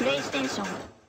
プレイステーション。